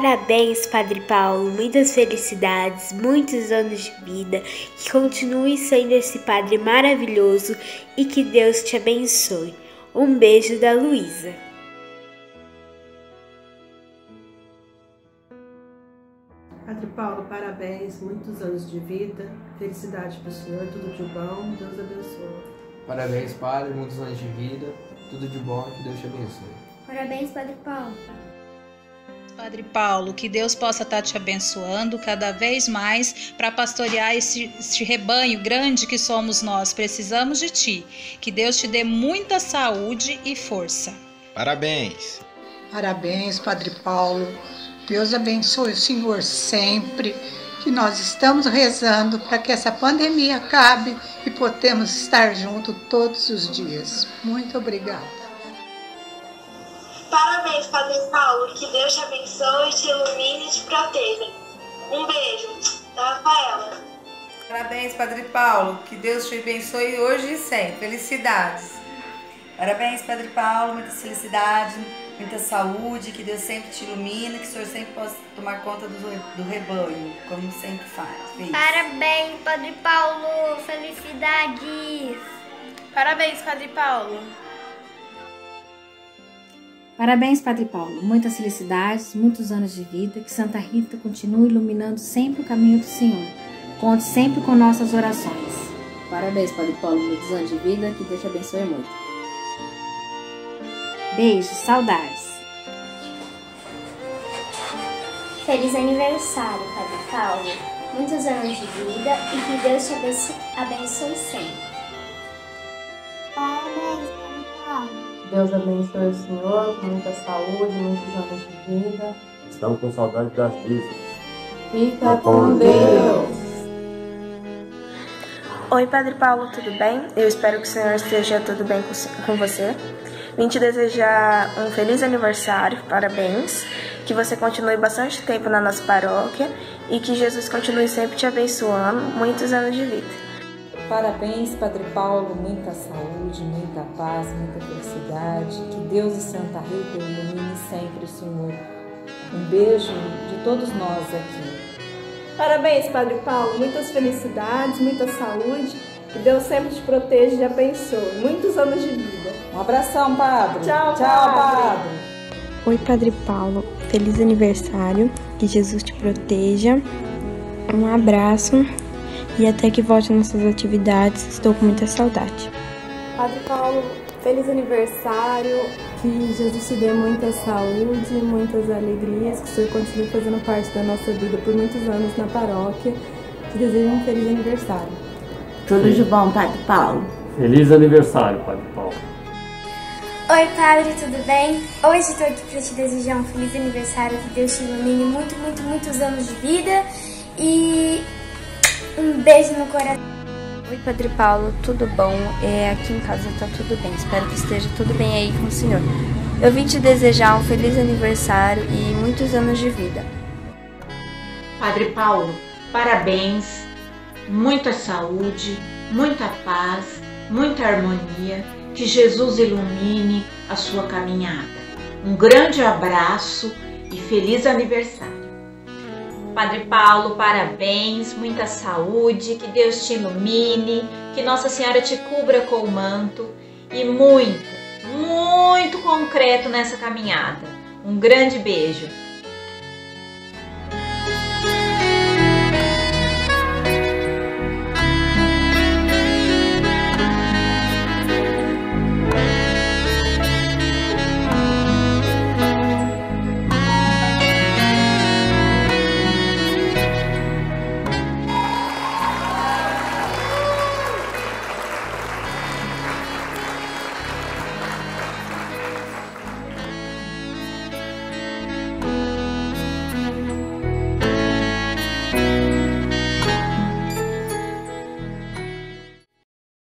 Parabéns, Padre Paulo, muitas felicidades, muitos anos de vida, que continue sendo esse padre maravilhoso e que Deus te abençoe. Um beijo da Luísa. Padre Paulo, parabéns, muitos anos de vida, felicidade para o senhor, tudo de bom, Deus abençoe. Parabéns, Padre, muitos anos de vida, tudo de bom, que Deus te abençoe. Parabéns, Padre Paulo. Padre Paulo, que Deus possa estar te abençoando cada vez mais para pastorear esse, esse, rebanho grande que somos nós. Precisamos de ti. Que Deus te dê muita saúde e força. Parabéns. Parabéns, Padre Paulo. Deus abençoe o senhor sempre. Que nós estamos rezando para que essa pandemia acabe e podemos estar juntos todos os dias. Muito obrigada. Parabéns, Padre Paulo. Que Deus te abençoe, te ilumine e te proteja. Um beijo da Rafaela. Parabéns, Padre Paulo. Que Deus te abençoe hoje e sempre. Felicidades. Parabéns, Padre Paulo. Muita felicidade, muita saúde. Que Deus sempre te ilumine. Que o Senhor sempre possa tomar conta do, do rebanho, como sempre faz. Feliz. Parabéns, Padre Paulo. Felicidades. Parabéns, Padre Paulo. Parabéns, Padre Paulo. Muitas felicidades, muitos anos de vida. Que Santa Rita continue iluminando sempre o caminho do Senhor. Conte sempre com nossas orações. Parabéns, Padre Paulo. Muitos anos de vida. Que Deus te abençoe muito. Beijos, saudades. Feliz aniversário, Padre Paulo. Muitos anos de vida e que Deus te abençoe, sempre. Parabéns. Deus abençoe o Senhor com muita saúde, muitos anos de vida. Estamos com saudade das missas. Fica com Deus. Oi, Padre Paulo, tudo bem? Eu espero que o Senhor esteja tudo bem com você. Vim te desejar um feliz aniversário, parabéns. Que você continue bastante tempo na nossa paróquia e que Jesus continue sempre te abençoando. Muitos anos de vida. Parabéns, Padre Paulo, muita saúde, muita paz, muita felicidade. Que Deus e Santa Rita ilumine sempre o Senhor. Um beijo de todos nós aqui. Parabéns, Padre Paulo, muitas felicidades, muita saúde. Que Deus sempre te proteja e abençoe. Muitos anos de vida. Um abração, Padre. Tchau, Tchau, padre. padre. Oi, Padre Paulo. Feliz aniversário. Que Jesus te proteja. Um abraço e até que volte nossas atividades. Estou com muita saudade. Padre Paulo, feliz aniversário. Que Jesus te dê muita saúde, muitas alegrias, que o Senhor continue fazendo parte da nossa vida por muitos anos na paróquia. Te desejo um feliz aniversário. Tudo de bom, Padre Paulo. Feliz aniversário, Padre Paulo. Oi, Padre, tudo bem? Hoje estou aqui para te desejar um feliz aniversário, que Deus te ilumine muito, muito, muitos anos de vida e um beijo no coração. Oi, Padre Paulo, tudo bom? É, aqui em casa tá tudo bem. Espero que esteja tudo bem aí com o Senhor. Eu vim te desejar um feliz aniversário e muitos anos de vida. Padre Paulo, parabéns, muita saúde, muita paz, muita harmonia, que Jesus ilumine a sua caminhada. Um grande abraço e feliz aniversário. Padre Paulo, parabéns, muita saúde, que Deus te ilumine, que Nossa Senhora te cubra com o manto e muito, muito concreto nessa caminhada. Um grande beijo.